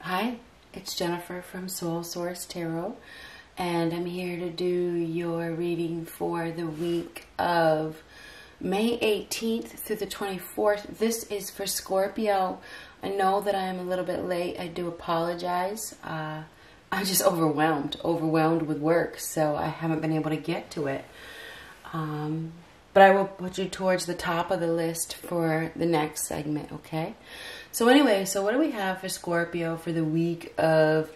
Hi, it's Jennifer from Soul Source Tarot, and I'm here to do your reading for the week of May 18th through the 24th. This is for Scorpio. I know that I am a little bit late. I do apologize. Uh, I'm just overwhelmed, overwhelmed with work, so I haven't been able to get to it. Um, but I will put you towards the top of the list for the next segment, okay? So anyway, so what do we have for Scorpio for the week of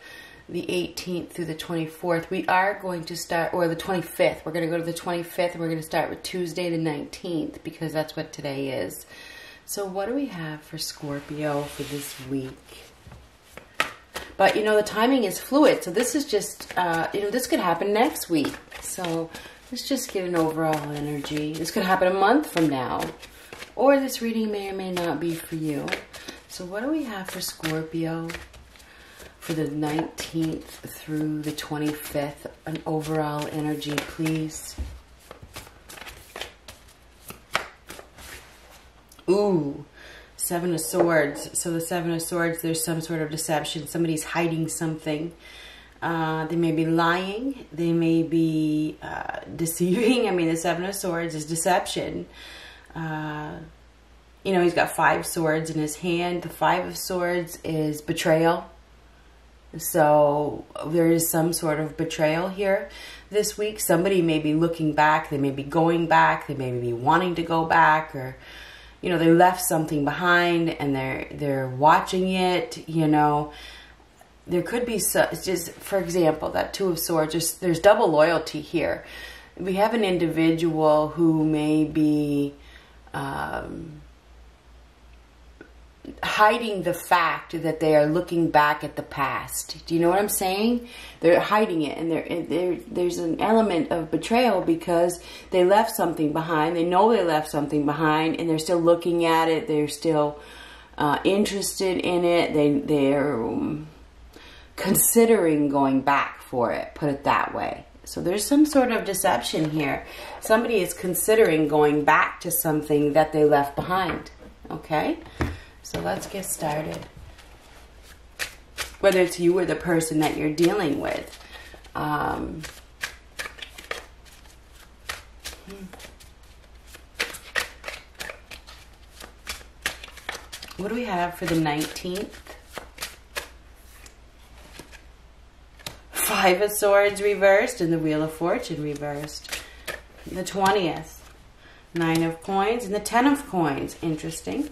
the 18th through the 24th? We are going to start, or the 25th. We're going to go to the 25th. We're going to start with Tuesday the 19th because that's what today is. So what do we have for Scorpio for this week? But, you know, the timing is fluid. So this is just, uh, you know, this could happen next week. So let's just get an overall energy. This could happen a month from now. Or this reading may or may not be for you. So what do we have for Scorpio for the 19th through the 25th? An overall energy, please. Ooh, Seven of Swords. So the Seven of Swords, there's some sort of deception. Somebody's hiding something. Uh, they may be lying. They may be uh, deceiving. I mean, the Seven of Swords is deception. Uh, you know, he's got five swords in his hand. The five of swords is betrayal. So there is some sort of betrayal here this week. Somebody may be looking back. They may be going back. They may be wanting to go back or, you know, they left something behind and they're, they're watching it, you know. There could be, so, just for example, that two of swords, just, there's double loyalty here. We have an individual who may be, um, hiding the fact that they are looking back at the past. Do you know what I'm saying? They're hiding it, and there there's an element of betrayal because they left something behind. They know they left something behind, and they're still looking at it. They're still uh, interested in it. They they're um, considering going back for it. Put it that way. So there's some sort of deception here. Somebody is considering going back to something that they left behind. Okay. So let's get started. Whether it's you or the person that you're dealing with. Um, what do we have for the 19th? Five of Swords reversed and the Wheel of Fortune reversed. The 20th. Nine of Coins and the Ten of Coins. Interesting.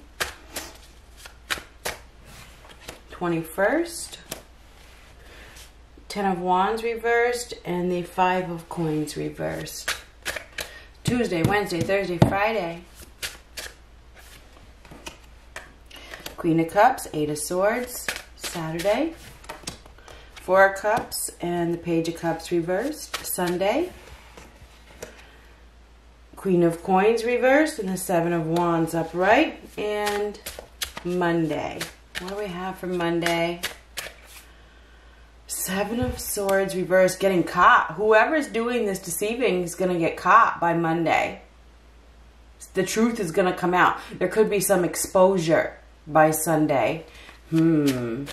21st. Ten of Wands reversed and the Five of Coins reversed. Tuesday, Wednesday, Thursday, Friday. Queen of Cups, Eight of Swords, Saturday. Four of Cups and the Page of Cups reversed, Sunday. Queen of Coins reversed and the Seven of Wands upright. And Monday. What do we have for Monday? Seven of Swords reverse, getting caught. Whoever's doing this deceiving is going to get caught by Monday. The truth is going to come out. There could be some exposure by Sunday. Hmm.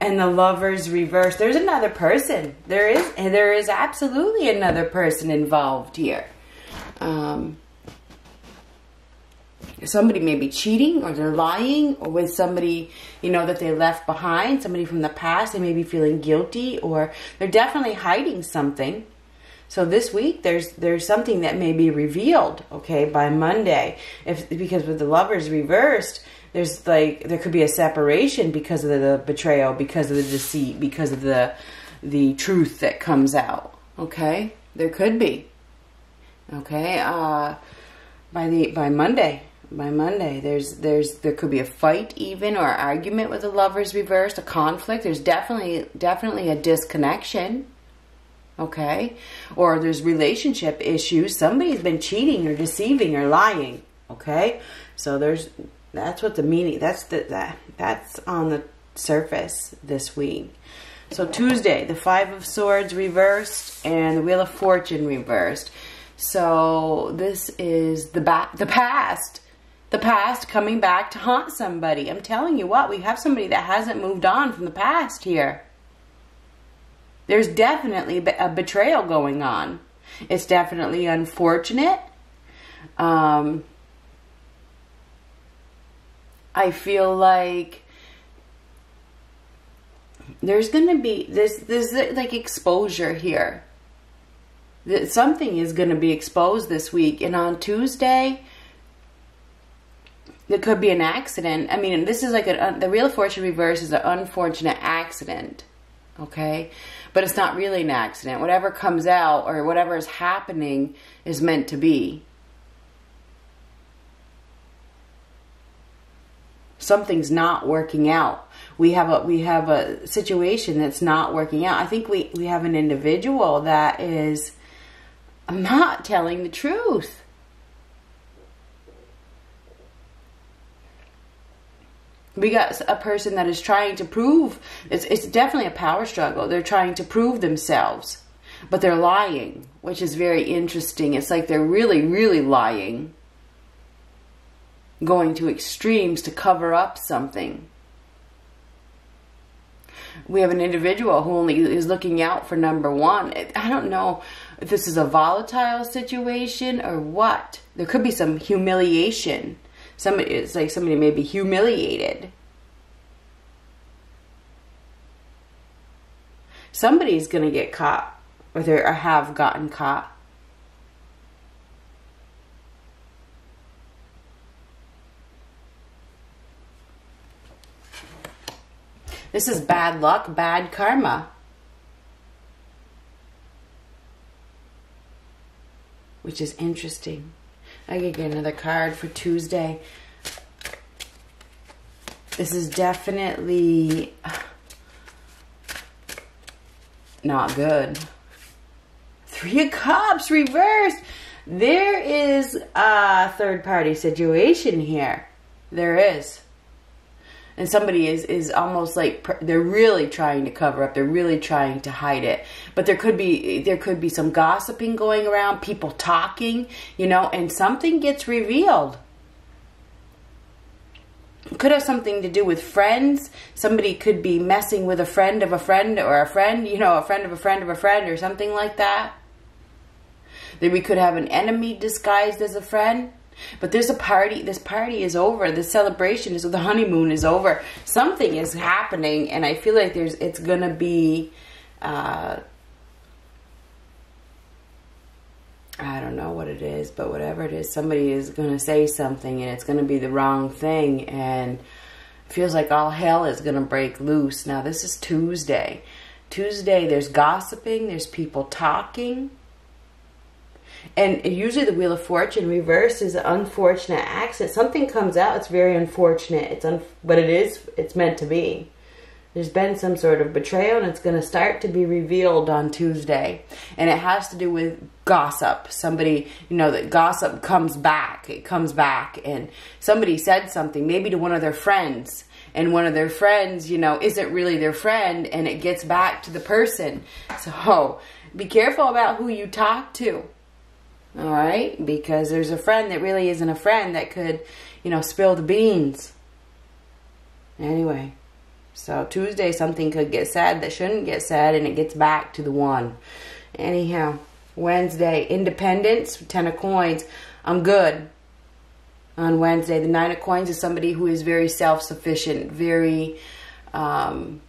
And the lovers reverse. There's another person. There is, there is absolutely another person involved here. Um, somebody may be cheating or they're lying or with somebody, you know, that they left behind, somebody from the past, they may be feeling guilty or they're definitely hiding something. So this week there's there's something that may be revealed, okay, by Monday. If because with the lovers reversed, there's like there could be a separation because of the betrayal, because of the deceit, because of the the truth that comes out. Okay? There could be. Okay? Uh by the by Monday by Monday. There's there's there could be a fight even or argument with the lovers reversed, a conflict. There's definitely definitely a disconnection. Okay? Or there's relationship issues. Somebody's been cheating or deceiving or lying. Okay? So there's that's what the meaning that's the that that's on the surface this week. So Tuesday, the 5 of swords reversed and the wheel of fortune reversed. So this is the the past the past coming back to haunt somebody. I'm telling you what, we have somebody that hasn't moved on from the past here. There's definitely a betrayal going on. It's definitely unfortunate. Um, I feel like there's going to be this this like exposure here. That something is going to be exposed this week, and on Tuesday, there could be an accident. I mean, this is like a, the Wheel of Fortune reverse is an unfortunate accident, okay? But it's not really an accident. Whatever comes out or whatever is happening is meant to be. Something's not working out. We have a we have a situation that's not working out. I think we we have an individual that is not telling the truth. We got a person that is trying to prove it's, it's definitely a power struggle. They're trying to prove themselves but they're lying which is very interesting. It's like they're really really lying. Going to extremes to cover up something. We have an individual who only is looking out for number one. I don't know if this is a volatile situation or what. There could be some humiliation somebody it's like somebody may be humiliated somebody's going to get caught or they or have gotten caught This is bad luck, bad karma. Which is interesting. I could get another card for Tuesday. This is definitely not good. Three of Cups reversed. There is a third party situation here. There is. And somebody is, is almost like they're really trying to cover up. They're really trying to hide it. But there could be there could be some gossiping going around, people talking, you know, and something gets revealed. could have something to do with friends. Somebody could be messing with a friend of a friend or a friend, you know, a friend of a friend of a friend or something like that. Then we could have an enemy disguised as a friend. But there's a party. This party is over. The celebration is the honeymoon is over. Something is happening, and I feel like there's. It's gonna be. Uh, I don't know what it is, but whatever it is, somebody is going to say something and it's going to be the wrong thing. And feels like all hell is going to break loose. Now, this is Tuesday. Tuesday, there's gossiping, there's people talking. And usually the Wheel of Fortune reverse is an unfortunate accident. Something comes out, it's very unfortunate. It's un but it is, it's meant to be. There's been some sort of betrayal and it's going to start to be revealed on Tuesday. And it has to do with gossip. Somebody, you know, that gossip comes back. It comes back and somebody said something, maybe to one of their friends. And one of their friends, you know, isn't really their friend and it gets back to the person. So be careful about who you talk to. All right? Because there's a friend that really isn't a friend that could, you know, spill the beans. Anyway. So Tuesday something could get said that shouldn't get said and it gets back to the one. Anyhow, Wednesday, independence, ten of coins. I'm good. On Wednesday, the nine of coins is somebody who is very self-sufficient, very um,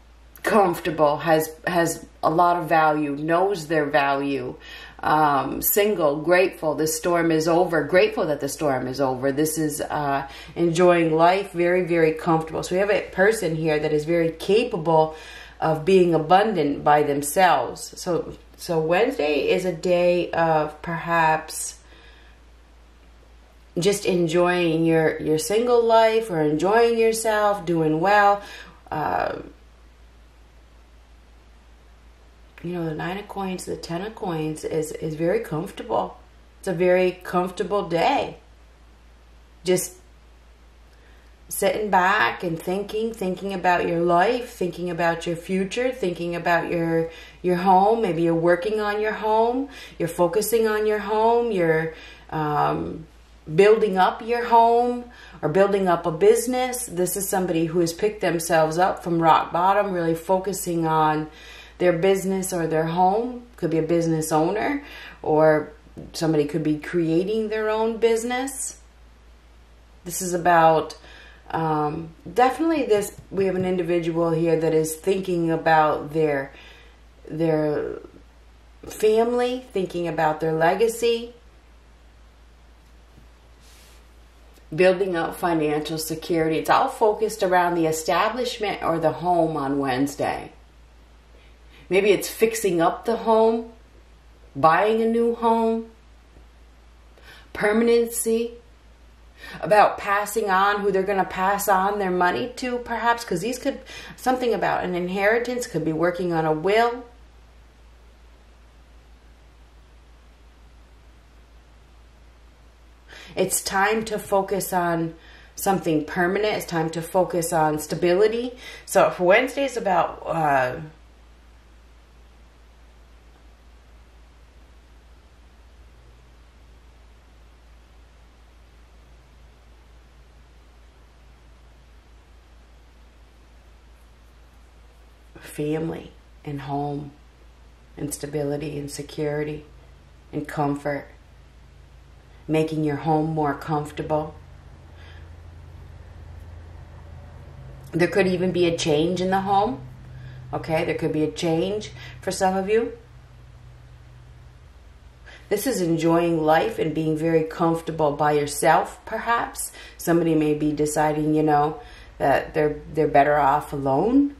comfortable, has has a lot of value, knows their value, um, single, grateful. This storm is over. Grateful that the storm is over. This is uh, enjoying life, very, very comfortable. So we have a person here that is very capable of being abundant by themselves. So, so Wednesday is a day of perhaps just enjoying your your single life or enjoying yourself, doing well. Uh, you know, the nine of coins, the ten of coins is, is very comfortable. It's a very comfortable day. Just sitting back and thinking, thinking about your life, thinking about your future, thinking about your your home. Maybe you're working on your home, you're focusing on your home, you're um, building up your home, or building up a business. This is somebody who has picked themselves up from rock bottom, really focusing on their business or their home. Could be a business owner, or somebody could be creating their own business. This is about um, definitely this. We have an individual here that is thinking about their their family, thinking about their legacy, building up financial security. It's all focused around the establishment or the home on Wednesday. Maybe it's fixing up the home, buying a new home, permanency, about passing on who they're going to pass on their money to, perhaps, because these could, something about an inheritance, could be working on a will. It's time to focus on something permanent. It's time to focus on stability. So Wednesday, it's about uh, family and home and stability and security and comfort, making your home more comfortable. There could even be a change in the home. Okay, there could be a change for some of you. This is enjoying life and being very comfortable by yourself, perhaps. Somebody may be deciding, you know, that they're they're better off alone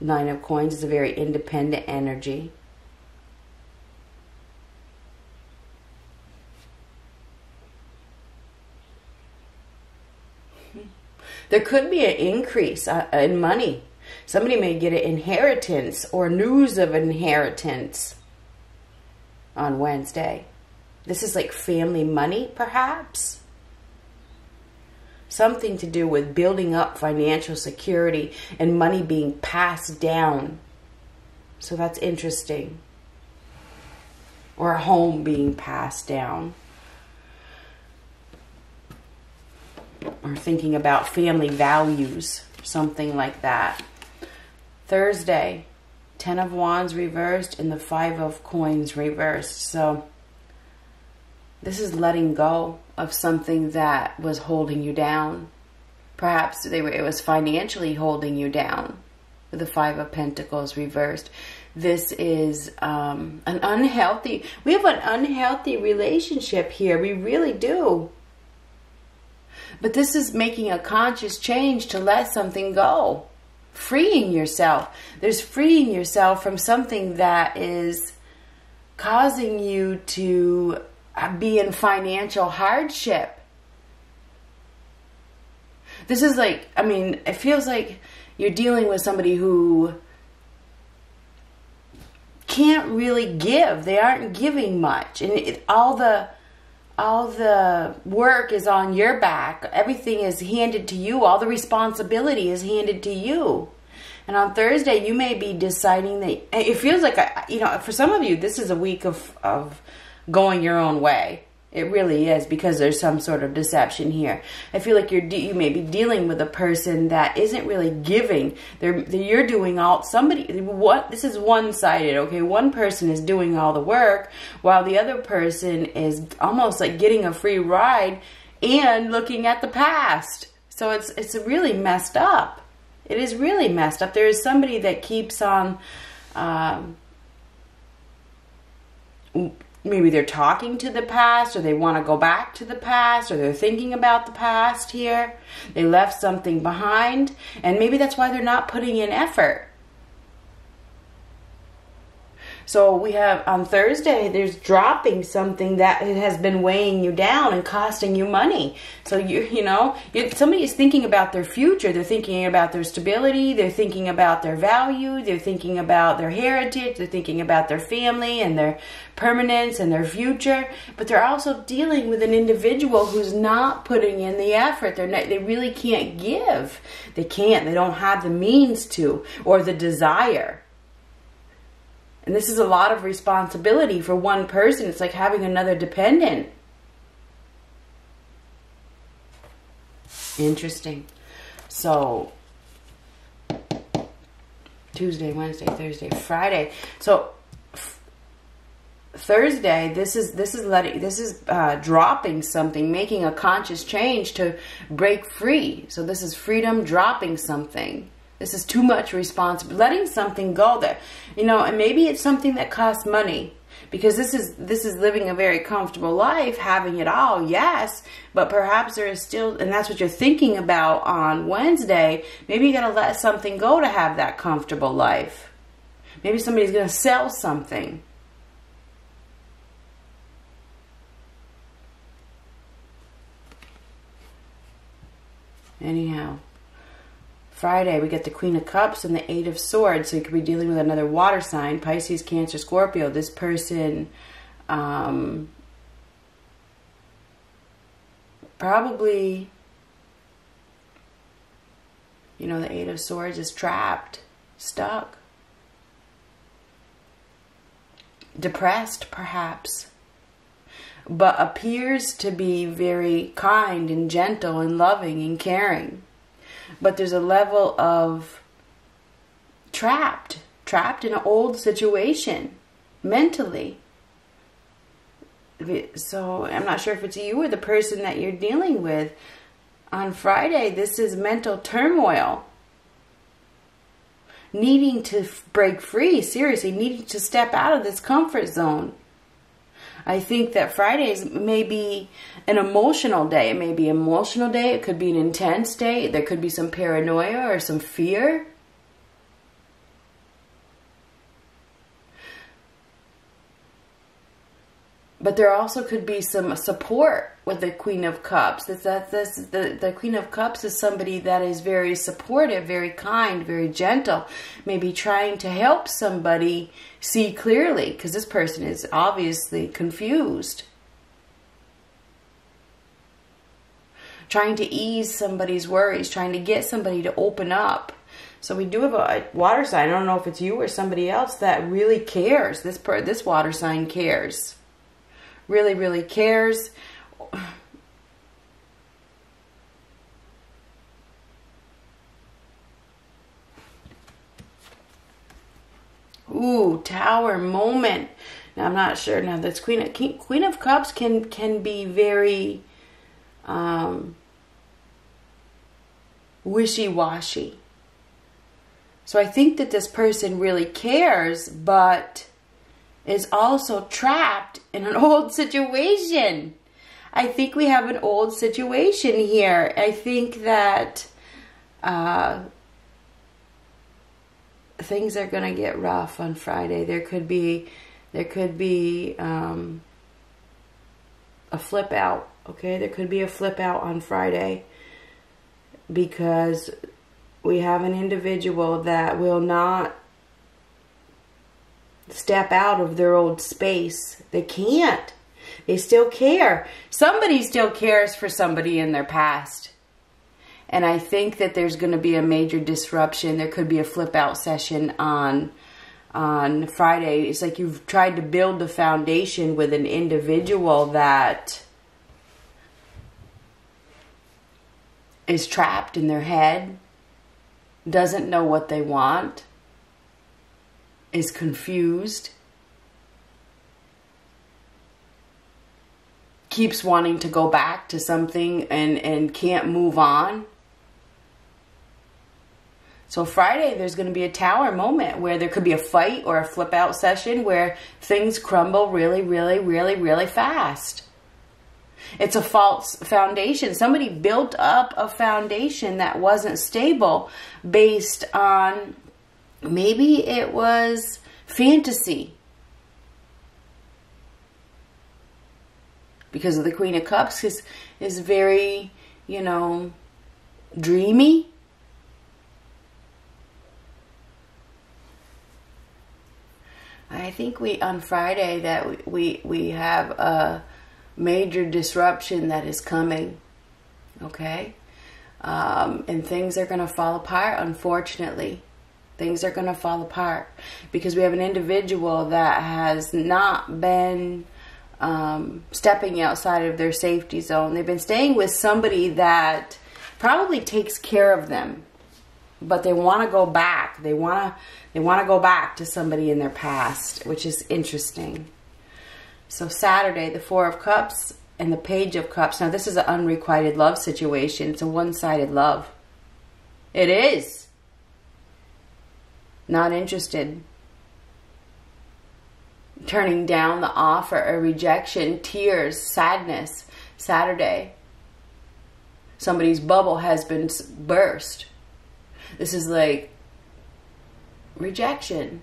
Nine of Coins is a very independent energy. There could be an increase uh, in money. Somebody may get an inheritance or news of inheritance on Wednesday. This is like family money, perhaps something to do with building up financial security and money being passed down. So that's interesting. Or a home being passed down. Or thinking about family values, something like that. Thursday, Ten of Wands reversed and the Five of Coins reversed. So this is letting go of something that was holding you down. Perhaps they were, it was financially holding you down with the Five of Pentacles reversed. This is um, an unhealthy, we have an unhealthy relationship here. We really do. But this is making a conscious change to let something go. Freeing yourself. There's freeing yourself from something that is causing you to Uh, be in financial hardship. This is like, I mean, it feels like you're dealing with somebody who can't really give. They aren't giving much. And it, all the all the work is on your back. Everything is handed to you. All the responsibility is handed to you. And on Thursday, you may be deciding that it feels like, you know, for some of you, this is a week of, of going your own way. It really is because there's some sort of deception here. I feel like you're you may be dealing with a person that isn't really giving. They're, you're doing all somebody what this is one sided. Okay, one person is doing all the work while the other person is almost like getting a free ride and looking at the past. So it's it's really messed up. It is really messed up. There is somebody that keeps on. Um, maybe they're talking to the past or they want to go back to the past or they're thinking about the past here. They left something behind and maybe that's why they're not putting in effort. So we have on Thursday, there's dropping something that has been weighing you down and costing you money. So you, you know, somebody is thinking about their future. They're thinking about their stability. They're thinking about their value. They're thinking about their heritage. They're thinking about their family and their permanence and their future. But they're also dealing with an individual who's not putting in the effort. They're not, they really can't give. They can't. They don't have the means to or the desire. And this is a lot of responsibility for one person. It's like having another dependent. Interesting. So Tuesday, Wednesday, Thursday, Friday. So Thursday, this is this is letting this is uh, dropping something, making a conscious change to break free. So this is freedom, dropping something. This is too much responsibility, letting something go that you know, and maybe it's something that costs money because this is this is living a very comfortable life, having it all, yes, but perhaps there is still, and that's what you're thinking about on Wednesday. Maybe you got to let something go to have that comfortable life. Maybe somebody's going to sell something Anyhow, Friday we get the Queen of Cups and the Eight of Swords. So you could be dealing with another water sign, Pisces, Cancer, Scorpio. This person um, probably, you know, the Eight of Swords is trapped, stuck, depressed, perhaps but appears to be very kind and gentle and loving and caring. But there's a level of trapped, trapped in an old situation mentally. So I'm not sure if it's you or the person that you're dealing with. On Friday, this is mental turmoil. Needing to break free, seriously, needing to step out of this comfort zone I think that Fridays may be an emotional day. It may be an emotional day. It could be an intense day. There could be some paranoia or some fear. But there also could be some support with the Queen of Cups. That that this the the Queen of Cups is somebody that is very supportive, very kind, very gentle, maybe trying to help somebody see clearly because this person is obviously confused. Trying to ease somebody's worries, trying to get somebody to open up. So we do have a water sign. I don't know if it's you or somebody else that really cares. This per, this water sign cares really, really cares. Ooh, tower moment. Now I'm not sure. Now that's Queen of Queen of Cups can can be very um, wishy washy. So I think that this person really cares, but is also trapped in an old situation. I think we have an old situation here. I think that uh, things are going to get rough on Friday. There could be, there could be um, a flip out. Okay, there could be a flip out on Friday because we have an individual that will not step out of their old space. They can't. They still care. Somebody still cares for somebody in their past. And I think that there's going to be a major disruption. There could be a flip out session on on Friday. It's like you've tried to build the foundation with an individual that is trapped in their head, doesn't know what they want, is confused, keeps wanting to go back to something and, and can't move on. So Friday, there's going to be a tower moment where there could be a fight or a flip out session where things crumble really, really, really, really fast. It's a false foundation. Somebody built up a foundation that wasn't stable based on Maybe it was fantasy. Because of the Queen of Cups is, is very, you know, dreamy. I think we on Friday that we we have a major disruption that is coming. Okay, um, and things are going to fall apart, unfortunately things are going to fall apart because we have an individual that has not been um, stepping outside of their safety zone. They've been staying with somebody that probably takes care of them, but they want to go back. They want to they want to go back to somebody in their past, which is interesting. So Saturday, the Four of Cups and the Page of Cups. Now this is an unrequited love situation. It's a one-sided love. It is. Not interested turning down the offer, a rejection, tears, sadness. Saturday, somebody's bubble has been burst. This is like rejection.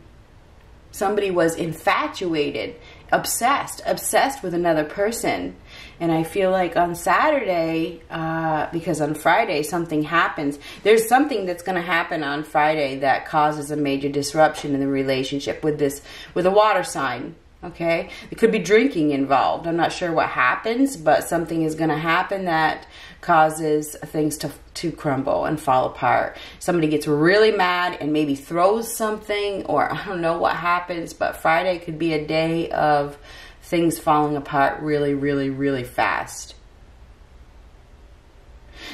Somebody was infatuated, obsessed, obsessed with another person. And I feel like on Saturday, uh, because on Friday something happens, there's something that's going to happen on Friday that causes a major disruption in the relationship with this, with a water sign. Okay, it could be drinking involved. I'm not sure what happens, but something is going to happen that causes things to to crumble and fall apart. Somebody gets really mad and maybe throws something, or I don't know what happens. But Friday could be a day of things falling apart really, really, really fast.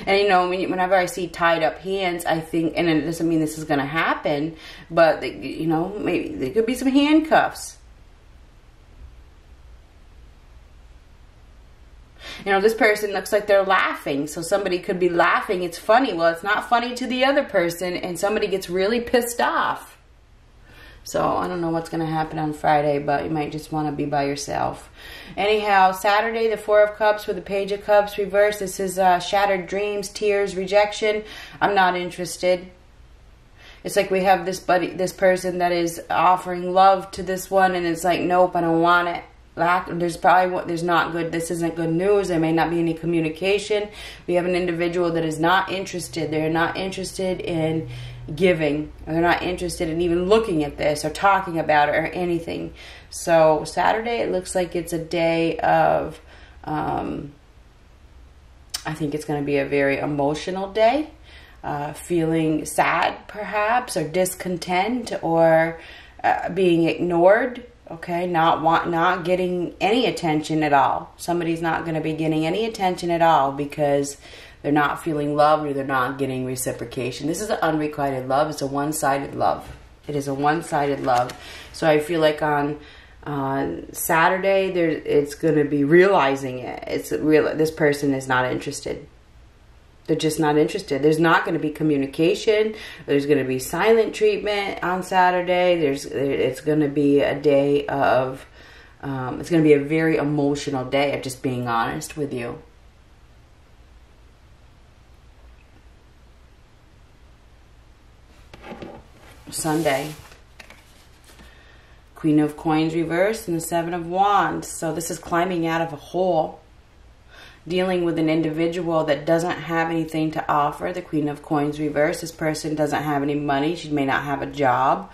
And you know, whenever I see tied up hands, I think, and it doesn't mean this is going to happen, but you know, maybe there could be some handcuffs you know, this person looks like they're laughing. So somebody could be laughing. It's funny. Well, it's not funny to the other person and somebody gets really pissed off. So I don't know what's going to happen on Friday, but you might just want to be by yourself. Anyhow, Saturday, the Four of Cups with the Page of Cups reverse. This is uh, shattered dreams, tears, rejection. I'm not interested. It's like we have this buddy, this person that is offering love to this one, and it's like, nope, I don't want it lack there's probably what there's not good this isn't good news there may not be any communication. We have an individual that is not interested they're not interested in giving they're not interested in even looking at this or talking about it or anything. So saturday it looks like it's a day of um, i think it's going to be a very emotional day uh, feeling sad perhaps or discontent or uh, being ignored okay not want not getting any attention at all. Somebody's not going to be getting any attention at all because they're not feeling loved or they're not getting reciprocation. This is an unrequited love. It's a one-sided love. It is a one-sided love. So i feel like on uh, saturday there it's going to be realizing it. It's real this person is not interested they're just not interested. There's not going to be communication. There's going to be silent treatment on Saturday. There's it's going to be a day of um, it's going to be a very emotional day of just being honest with you. Sunday. Queen of Coins reversed and the Seven of Wands. So this is climbing out of a hole dealing with an individual that doesn't have anything to offer. The Queen of Coins reverse. This person doesn't have any money. She may not have a job.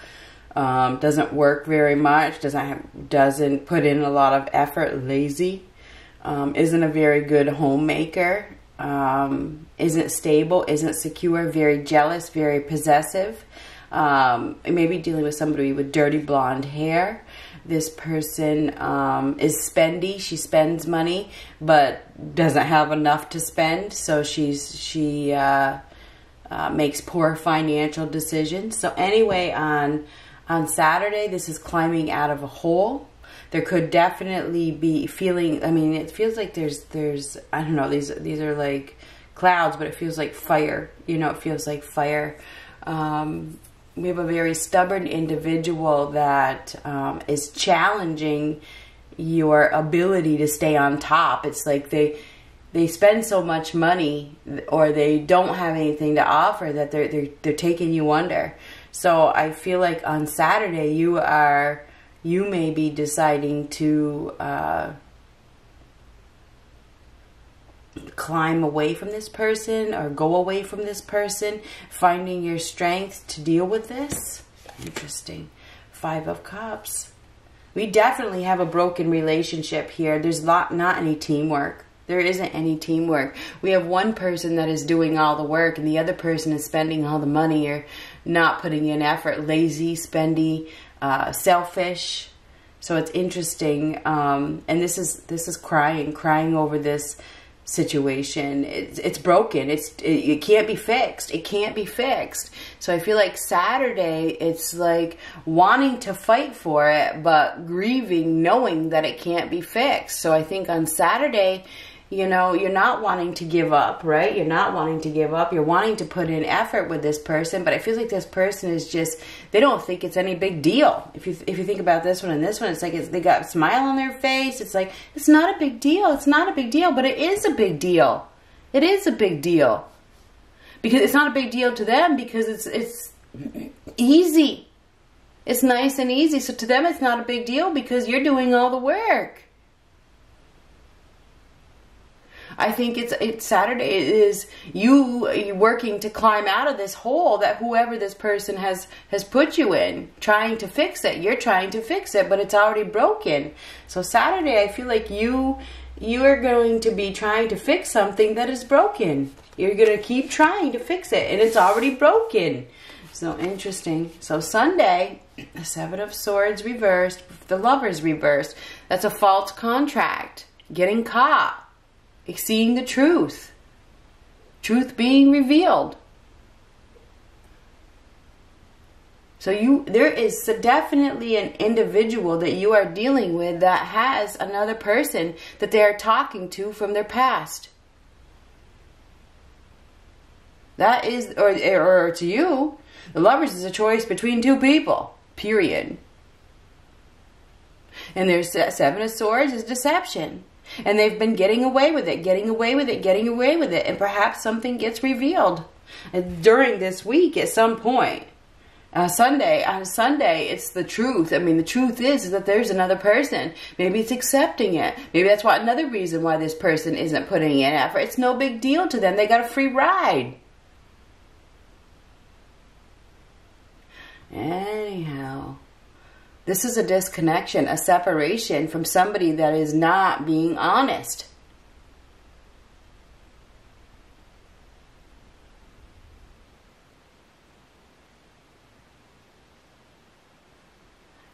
Um, doesn't work very much. Doesn't have, doesn't put in a lot of effort. Lazy. Um, isn't a very good homemaker. Um, isn't stable. Isn't secure. Very jealous. Very possessive. Um, maybe dealing with somebody with dirty blonde hair this person um, is spendy. She spends money, but doesn't have enough to spend. So she's she uh, uh, makes poor financial decisions. So anyway, on on Saturday, this is climbing out of a hole. There could definitely be feeling. I mean, it feels like there's there's I don't know. These these are like clouds, but it feels like fire. You know, it feels like fire. Um, we have a very stubborn individual that um, is challenging your ability to stay on top. It's like they they spend so much money or they don't have anything to offer that they're they're they're taking you under. So I feel like on Saturday you are you may be deciding to uh, climb away from this person or go away from this person, finding your strength to deal with this. Interesting. Five of Cups. We definitely have a broken relationship here. There's not, not any teamwork. There isn't any teamwork. We have one person that is doing all the work and the other person is spending all the money or not putting in effort, lazy, spendy, uh, selfish. So it's interesting. Um, and this is, this is crying, crying over this situation. It's, it's broken. It's it, it can't be fixed. It can't be fixed. So I feel like Saturday, it's like wanting to fight for it, but grieving, knowing that it can't be fixed. So I think on Saturday, you know, you're not wanting to give up, right? You're not wanting to give up. You're wanting to put in effort with this person, but I feel like this person is just they don't think it's any big deal. If you if you think about this one and this one, it's like it's, they got a smile on their face. It's like it's not a big deal. It's not a big deal, but it is a big deal. It is a big deal. Because it's not a big deal to them because it's it's easy. It's nice and easy. So to them it's not a big deal because you're doing all the work. I think it's it's Saturday is you working to climb out of this hole that whoever this person has has put you in, trying to fix it. You're trying to fix it, but it's already broken. So Saturday, I feel like you you are going to be trying to fix something that is broken. You're going to keep trying to fix it, and it's already broken. So interesting. So Sunday, the Seven of Swords reversed, the Lovers reversed. That's a false contract. Getting caught seeing the truth, truth being revealed. So you there is definitely an individual that you are dealing with that has another person that they are talking to from their past. That is or or to you, the lovers is a choice between two people. Period. And there's seven of swords is deception. And they've been getting away with it, getting away with it, getting away with it. And perhaps something gets revealed during this week at some point. Uh, Sunday, on Sunday, it's the truth. I mean, the truth is, is that there's another person. Maybe it's accepting it. Maybe that's why another reason why this person isn't putting in effort. It's no big deal to them. They got a free ride. Anyhow. This is a disconnection, a separation from somebody that is not being honest.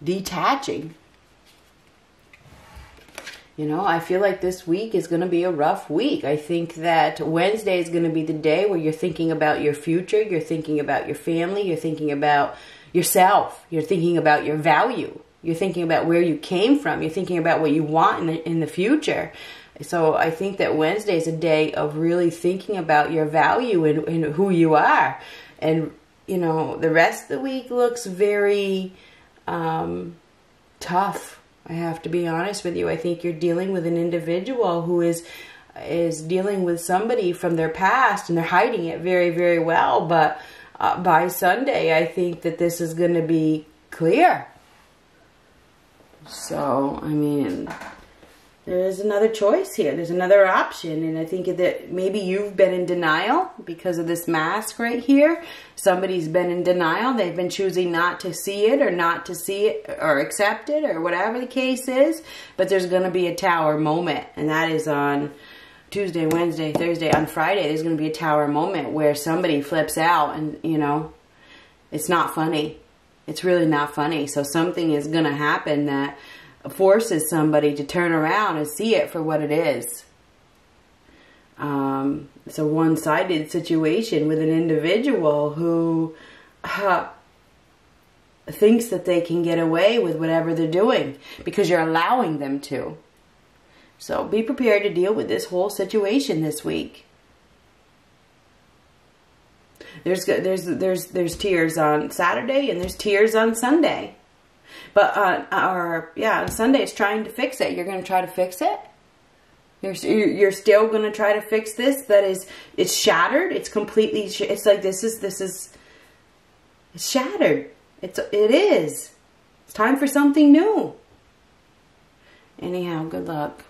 Detaching. You know, I feel like this week is going to be a rough week. I think that Wednesday is going to be the day where you're thinking about your future, you're thinking about your family, you're thinking about yourself. You're thinking about your value. You're thinking about where you came from. You're thinking about what you want in the, in the future. So I think that Wednesday is a day of really thinking about your value and, and who you are. And, you know, the rest of the week looks very um, tough. I have to be honest with you. I think you're dealing with an individual who is is dealing with somebody from their past and they're hiding it very, very well. But uh, by Sunday, I think that this is going to be clear. So, I mean, there is another choice here. There's another option. And I think that maybe you've been in denial because of this mask right here. Somebody's been in denial. They've been choosing not to see it or not to see it or accept it or whatever the case is. But there's going to be a tower moment. And that is on Tuesday, Wednesday, Thursday, on Friday, there's going to be a tower moment where somebody flips out and, you know, it's not funny. It's really not funny. So something is going to happen that forces somebody to turn around and see it for what it is. Um, it's a one-sided situation with an individual who uh, thinks that they can get away with whatever they're doing because you're allowing them to. So be prepared to deal with this whole situation this week. There's there's there's there's tears on Saturday and there's tears on Sunday. But uh, or yeah, on Sunday it's trying to fix it. You're going to try to fix it. You're you're still going to try to fix this. That is, it's shattered. It's completely. It's like this is this is. It's shattered. It's it is. It's time for something new. Anyhow, good luck.